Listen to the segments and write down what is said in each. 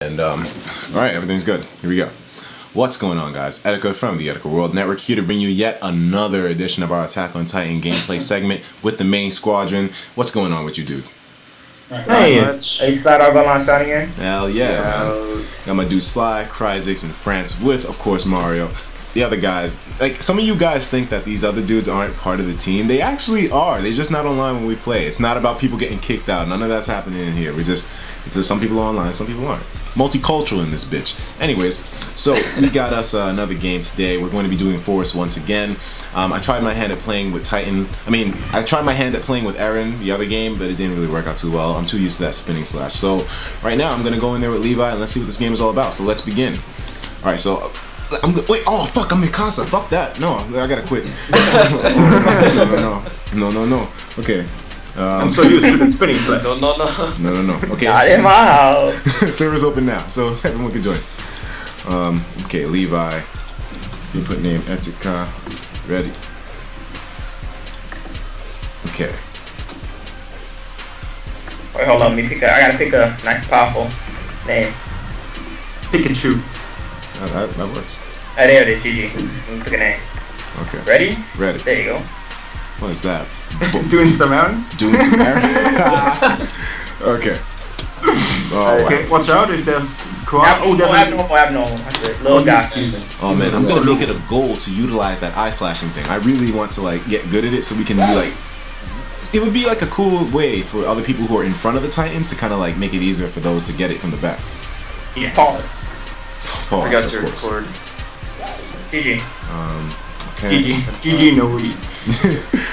And um, all right, everything's good. Here we go. What's going on, guys? Etika from the Etika World Network here to bring you yet another edition of our Attack on Titan gameplay segment with the main squadron. What's going on with you, dudes? Hey, are you slide our balance out again? Hell yeah, man. Got my dude Sly, Cryzix, and France with, of course, Mario. The other guys, like some of you guys think that these other dudes aren't part of the team. They actually are. They're just not online when we play. It's not about people getting kicked out. None of that's happening in here. We just, it's just some people are online, some people aren't. Multicultural in this bitch. Anyways, so we got us uh, another game today. We're going to be doing Forest once again. Um, I tried my hand at playing with Titan. I mean, I tried my hand at playing with Eren, the other game, but it didn't really work out too well. I'm too used to that spinning slash. So right now, I'm gonna go in there with Levi and let's see what this game is all about. So let's begin. All right, so I'm wait. Oh fuck! I'm Mikasa. Fuck that. No, I gotta quit. no, no, no, no, no, no. Okay. Um, I'm so used to the spinning slash. No, no, no. no, no, no. Okay. Not in my house. Server's open now, so everyone can join. Um, okay, Levi. You put name Etika. Ready. Okay. Wait, hold on. Let me pick a. I gotta pick a nice, powerful name. Pikachu. That, that, that works. Oh, there it is. GG. Let me pick a name. Okay. Ready? Ready. There you go. What is that? Doing some errands. Doing some errands. okay. Oh, Okay, wow. watch out if there's quad. Ab- Oh, there's abnormal, abnormal. That's it. Little guy. oh man, I'm gonna make it a goal to utilize that eye slashing thing. I really want to like get good at it so we can do like. It would be like a cool way for other people who are in front of the Titans to kind of like make it easier for those to get it from the back. Yeah. Pause. Pause, Forgot of to course. record. GG. Um, okay. GG. GG, no read.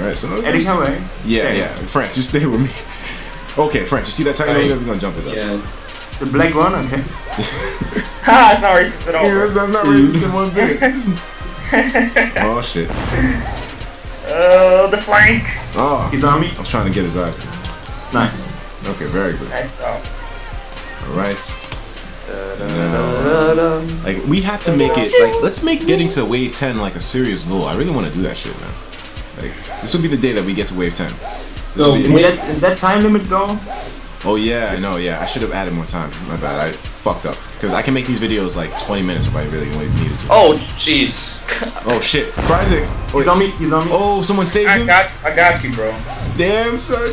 All right, so Eddie away. Eh? Yeah, Okay. yeah. France, you stay with me. Okay, France, you see that Titan over there? We're gonna jump his ass. Yeah. The black one, okay. Ha! It's not racist at all. Yeah, that's, that's not racist in one bit. oh shit. Oh, the flank. Oh, He's on me. I'm trying to get his eyes. Nice. Okay, very good. Nice job. All right. Like we have to make it like let's make getting to wave 10 like a serious goal. I really want to do that shit, man. Like this will be the day that we get to wave 10. This So, will be In that, time limit though, oh yeah, I know. Yeah, I should have added more time. My bad. I fucked up because I can make these videos like 20 minutes if I really needed to. Oh, jeez. Oh shit. Cryzix. he's on me. He's on me. Oh, someone saved I you. got, I got you, bro. Damn, son.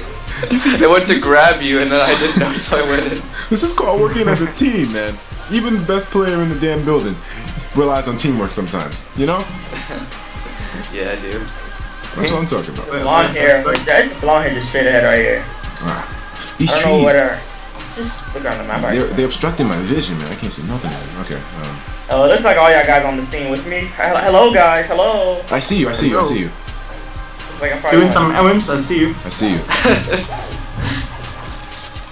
You see, They went to grab you and then I didn't know, so I went in. this is called working as a team, man. Even the best player in the damn building relies on teamwork sometimes. You know? Yeah, I do. That's what I'm talking about. Wait, Blonde wait, hair. wait. That blonde hair just straight ahead right here. Ah. These I don't know trees, what. Just look on the map they're, they're obstructing my vision, man. I can't see nothing. Okay. Um, Oh, it looks like all y'all guys on the scene with me. Hello, guys. Hello. I see you. I see you. I see you. Like I'm Doing some errands. I see you. I see you.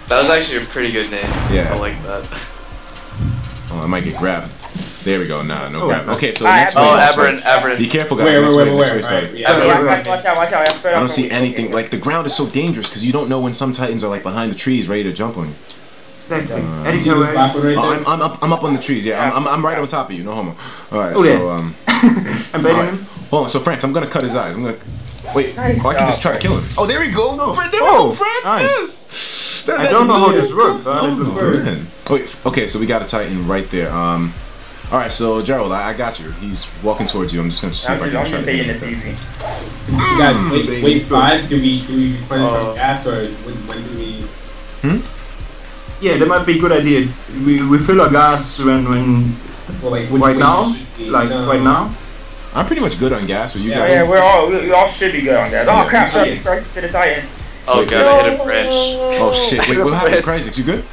That was actually a pretty good name. Yeah. I like that. Oh, I might get grabbed. There we go. Nah, no Oh, grab. Okay, so Ah, next oh, wave. Oh, next Aberrant, wave. Aberrant. Be careful, guys. Where, next where, wave. where, Next wave where? Yeah, yeah. watch, watch, watch out, watch out. Y'all I don't see anything. Okay. Like the ground is so dangerous because you don't know when some titans are like behind the trees, ready to jump on you. Exactly. Uh, Eddie's See the right Oh. I'm, I'm up. I'm up on the trees. Yeah, I'm, I'm, I'm right on top of you. No homo. All right. Oh, so um. I'm All betting right. him. Hold on. So France, I'm gonna cut his eyes. I'm gonna. Wait. Nice oh, I can just try to kill him. Oh, there we go. Oh. Fran- There we Oh, go, Francis. That- I don't know how this you works, go. but it Oh, man. Oh, wait. Okay, so we got a Titan right there. Um. All right, so Gerald, I, I got you. He's walking towards you. I'm just gonna see I'm if I just, can I'm try to thinking hit it's him. easy. You guys, wait, baby. wait five, do we, do we put it Uh, gas or when, when do we... Hmm. Yeah, that might be a good idea. We, we fill our gas when when Well, like, right now, like no. right now. I'm pretty much good on gas, but you Yeah, guys. Yeah, we're all, we, we all should be good on that. Oh Yeah. crap, Chuck, yeah. crisis to the Titan. Oh Wait, god, I hit a branch. Oh shit! Wait, what happened, Branch. Cryzix? You good?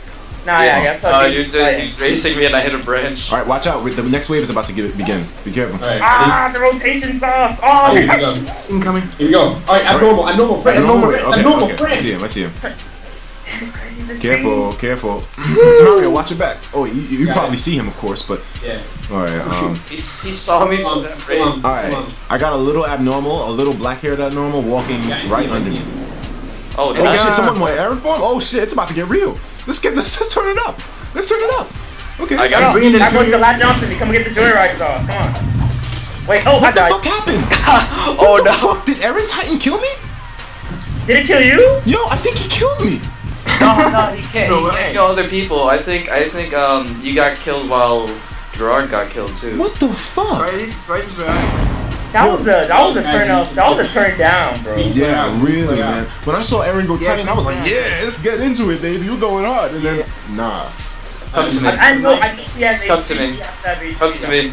Nah, yeah, yeah. Chuck, Uh, he's he was, uh, Titan. he was racing me and I hit a branch. All right, watch out. The next wave is about to get, begin. Be careful. Alright, Ah, the rotation sauce. Oh. Oh, here we go. Incoming. Here we go. Alright, abnormal, abnormal friends. No, Abnormal wait, friends. okay, Abnormal okay. I see him. I see him. Crazy this Careful, careful. Mario, watch your back. Oh, you, you Got probably it. see him, of course, but Yeah. all right. Um, He, he saw me from that come range. on, all come right. on. I got a little abnormal, a little black-haired abnormal, walking Yeah, right him, under see me. Oh, Oh shit! Someone went Eren form. Oh shit! It's about to get real. Let's get let's, let's turn it up. Let's turn it up. Okay. I got Come it. on, Bring it in. now go to Lat Johnson to come get the joyride sauce. Come on. Wait, oh, I What the died. fuck happened? Oh What the no. fuck? Did Eren Titan kill me? Did it kill you? Yo, I think he killed me. no, no, he can't. No he can't kill other people. I think. I think. Um, you got killed while Gerard got killed too. What the fuck? Try this, try this right. That was a that was a turn up. That was a turn down, bro. Yeah, Yeah, really, yeah. man. When I saw Eren go Yeah, Titan, I was like, yeah. yeah, let's get into it, baby. You're going hard. And then, nah. Come to me. I, I know. I think he has Come HP. to me. He has to have HP, Come to me.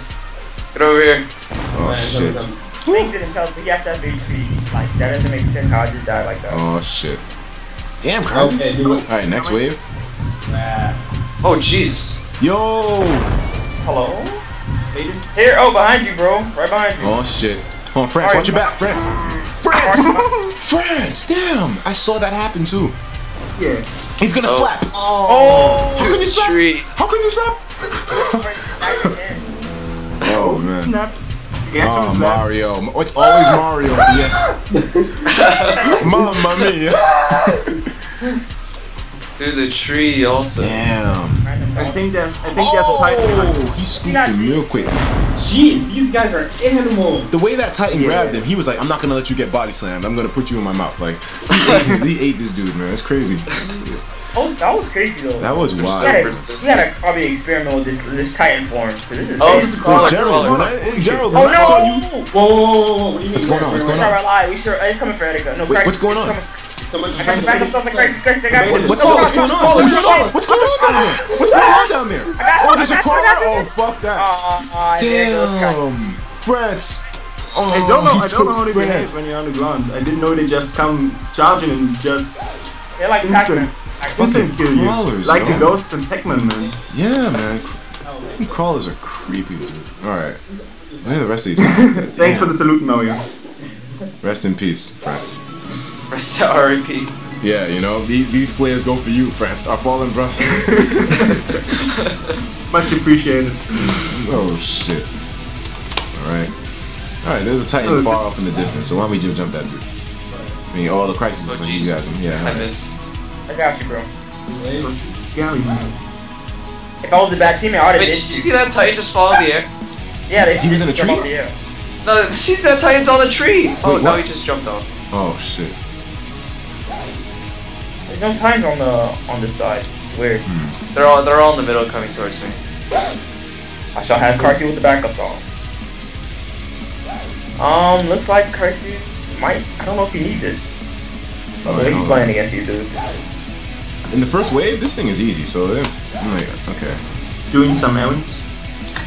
Get over here. Oh, shit. Link didn't tell, but he has to have HP. Like that doesn't make sense how I just died like that. Oh, shit. Damn, Carlos. Okay. Alright, next wave. Ah. Oh jeez. Yo! Hello? Aiden? Here, oh, behind you, bro. Right behind you. Oh, shit. Come on, France, Alright, watch your back, France. France! France! Damn! I saw that happen too. Yeah. He's gonna Oh. slap. Oh. oh. How can you slap? Tree. How can you slap? Oh, man. Snap. Yes, Oh, snap. Mario. It's always Mario. Yeah. Mamma mia. Through the tree also. Damn. I think that's I think there's a Titan. Oh, he scooped him real quick. Jeez, these guys are animals. The way that Titan Yeah. grabbed him, he was like, I'm not gonna let you get body slammed. I'm gonna put you in my mouth. Like, he ate, he ate this dude, man. That's crazy. That was, that was crazy though. That was wild. we gotta, we gotta probably experiment with this this Titan form because this is. Oh, this is it's cool. Gerald, when I, hey, Gerald, Oh when I saw you. no! Whoa, whoa, whoa, whoa, what do you mean? What's going on? What's We going sure on? are alive. We sure. It's coming for Etika. No, Wait, Crisis, what's going on? coming. Someone I got the backup stuff like crisis, crisis. I got What- What's, no, what's going on? What's going on? What's going on down there? What's going on down there? Oh, there's a I got- crawler. I got Oh, oh fuck that. There goes Crisis. Damn. France. Oh, I don't know. I don't know how they behave when you're on the ground. I didn't know they just come charging and just They're like instant, Pac-Man. instant kill you, crawlers, like yo. the ghosts in Pac-Man, man. Yeah, man. Them crawlers are creepy, dude. Alright. Where are the rest of these? Thanks for the salute, Mario. Rest in peace, France. Rest to R.I.P. Yeah, you know, these, these players go for you, France. Our fallen brother. Much appreciated. oh, shit. Alright. Alright, there's a Titan Oh, far off in the distance, so why don't we just jump that dude? I mean, all the crises Oh is when you guys. Yeah, I alright. missed. I got you, bro. Scary, man. If I was a bad teammate, I would have Wait, did did you see that Titan just fall in the air? Yeah, they He was in a tree? off the air. No, see that Titan's on a tree. Oh Wait, no, he just jumped off. Oh, shit. There's no times on the on this side. It's weird. They're all they're all in the middle coming towards me. I shall have Carsey with the backup song. Um, looks like Carsey might. I don't know if he needs it. Oh, But he's playing against you dudes. In the first wave, this thing is easy, so yeah, I'm like, okay. Doing some errands.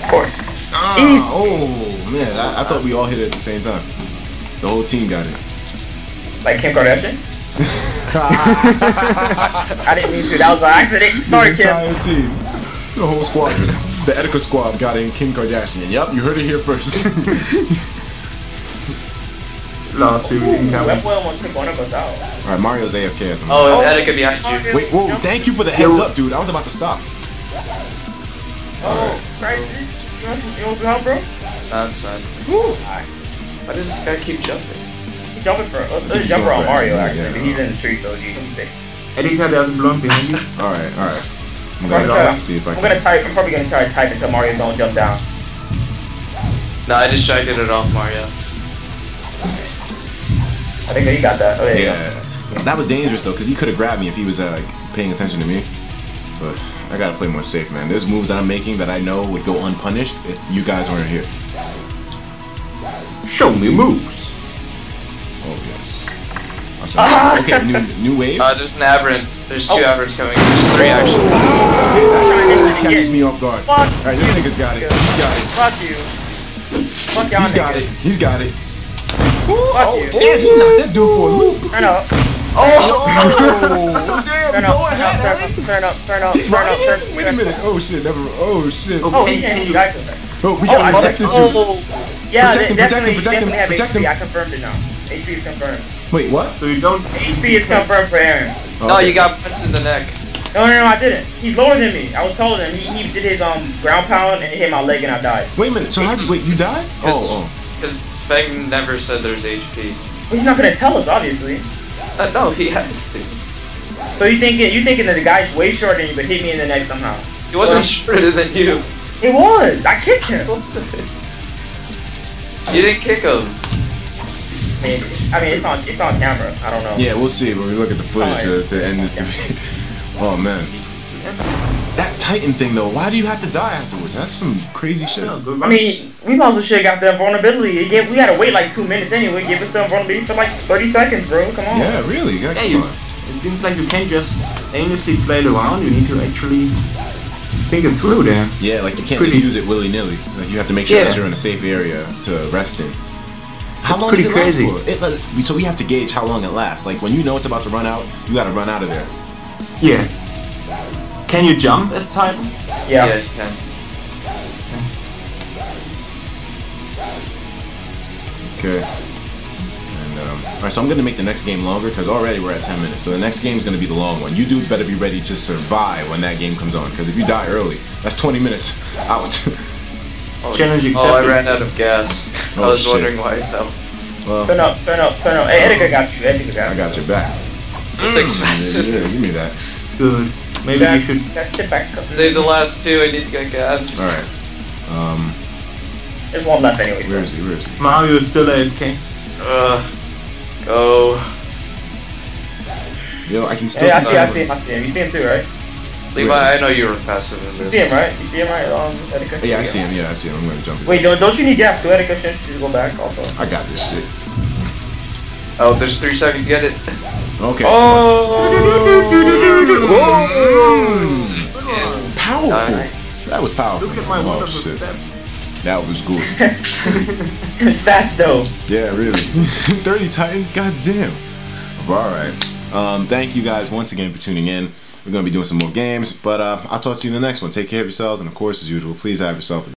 Of course. Ah, oh, man, I, I thought we all hit it at the same time. The whole team got it. Like Kim Kardashian. I didn't mean to. That was by accident. Sorry, the Kim. entire team. The whole squad, The Etika squad got in Kim Kardashian. Yep, you heard it here first. Last two incoming. Webwell almost took one of us out. Alright, Mario's AFK at the moment. Oh, Oh. Etika behind you. Wait, whoa, thank you for the heads up, dude. I was about to stop. Oh, Carsey. You you want some help, bro? That's fine. Why does this guy keep jumping? He's jumping for. Let's He's jump going on for it. Mario Yeah, actually. yeah. but He's in the tree, so he's safe. Etika, there's a blonde behind you. Alright, alright. I'm I'm gonna gonna try. see if I I'm can. gonna type. I'm probably gonna try to type until Mario don't jump down. No, I distracted it off Mario. I think that you got that. Oh, there you go. Yeah. That was dangerous though, because he could have grabbed me if he was uh, like paying attention to me. But I gotta play more safe, man. There's moves that I'm making that I know would go unpunished if you guys weren't here. Show me moves. Oh yes. I'll show you. Okay, new new wave. Uh, there's an aberrant. There's two Oh. aberrants coming. There's three actually. Okay, that trying get- catches me off guard. Fuck Alright, this you. nigga's got it. He's got it. Fuck you. Fuck y'all He's got it. He's got it. Fuck you. Yeah, he knocked that dude for a loop. Turn up. Oh, damn, Turn go up. ahead. Turn up. Turn up. He's Turn up. right Turn here. up. Wait a minute. Oh shit, never. Oh shit. Oh, he can't. You guys. Oh, we Oh, gotta I protect this dude. Oh, yeah, Protect they him, protect him, definitely, protect him, definitely have protect HP. him. I confirmed it now. HP is confirmed. Wait, what? So you don't. HP is confirmed for Eren. Oh, No, okay. you got punched in the neck. No, no, no, I didn't. He's lower than me. I was taller than him. He, he did his um ground pound and it hit my leg and I died. Wait a minute. So how? Wait, you died? Because Oh, because Feng never said there's HP. He's not gonna tell us, obviously. Uh, no, he has to. So you thinking you thinking that the guy's way shorter than you, but hit me in the neck somehow? He wasn't shorter than you. It was. I kicked him. You didn't kick him. I mean, I mean, it's on it's on camera. I don't know. Yeah, we'll see when we look at the footage to, to end this debate. Oh man. That Titan thing though, why do you have to die afterwards? That's some crazy shit. I mean, we might as well should have got the invulnerability. It gave, we had to wait like two minutes anyway. Give us the vulnerability for like 30 seconds, bro. Come on. Yeah, really. Yeah, Yeah, come you, on. it seems like you can't just aimlessly flail around. You need to actually think it through there. Yeah, like you can't Pretty- just use it willy nilly. Like you have to make sure Yeah. that you're in a safe area to rest in. How That's long pretty does it last crazy. for? It, like, so we have to gauge how long it lasts. Like when you know it's about to run out, you gotta run out of there. Yeah. Can you jump as Titan? Yeah. Yeah, you can. Okay. And um, all right, so I'm gonna make the next game longer because already we're at 10 minutes. So the next game is gonna be the long one. You dudes better be ready to survive when that game comes on because if you die early, that's 20 minutes out. Oh, Challenge Oh, I ran out of gas. Oh, I was shit. wondering why. No. well, Turn up, turn up, turn up. Hey, Edgar got you. Edgar got you. I got your back. Just like Yeah, yeah, give me that. Good. Maybe Back, you should. back, get back. Save the last two. I need to get gas. All right. Um, There's one left anyway. where is he? Where is he? Mario is still AFK. Ugh. Go. Yo, I can still Hey, I see. see, I see him, I see him. You see him too, right? Levi, I know you were faster than You see him, right? You see him, right? Um, Edgar? Yeah, I see him. Yeah, I see him. I'm gonna jump. Wait, don't, don't you need gas too, Edgar? Shouldn't you go back also? I got this shit. Oh, there's three seconds. Get it. Okay. Oh. Powerful. Nice. That was powerful. Look at my oh wonderful shit. steps. That was good. Stats though. yeah, really. 30 Titans. God damn. All right. Um, thank you guys once again for tuning in. We're gonna be doing some more games, but uh, I'll talk to you in the next one. Take care of yourselves, and of course, as usual, please have yourself